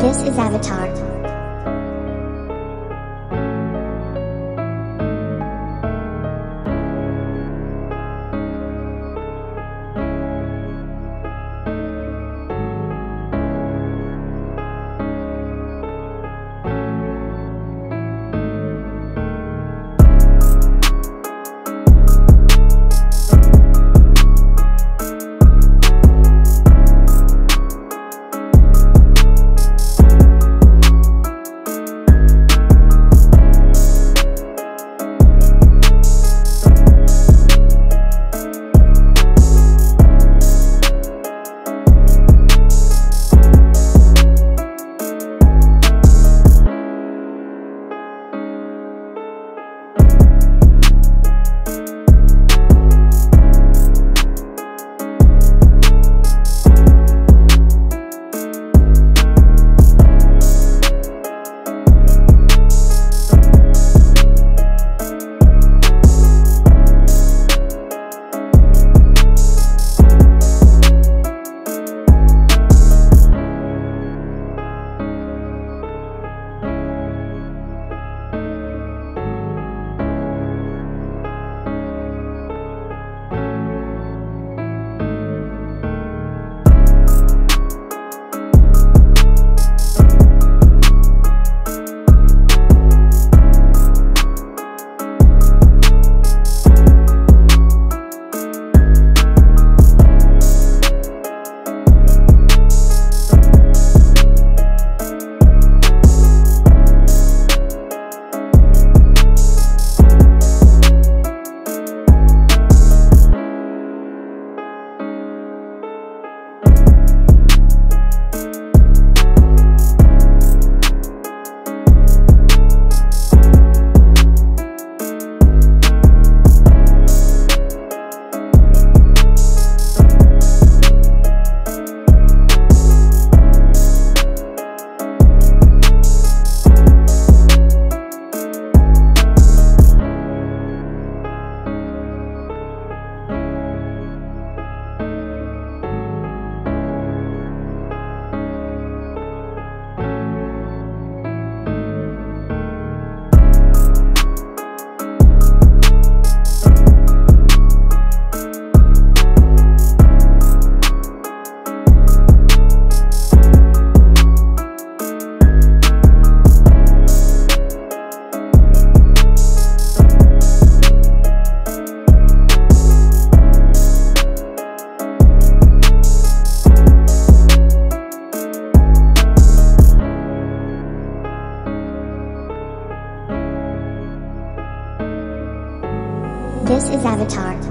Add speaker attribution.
Speaker 1: This is Avatar. This is Avatar.